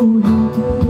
不好的